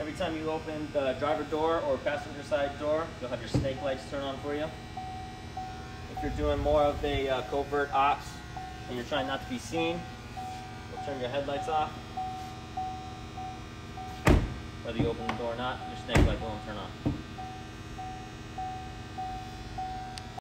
Every time you open the driver door or passenger side door, you'll have your snake lights turn on for you. If you're doing more of a uh, covert ops and you're trying not to be seen, you'll turn your headlights off. Whether you open the door or not, your snake light won't turn on.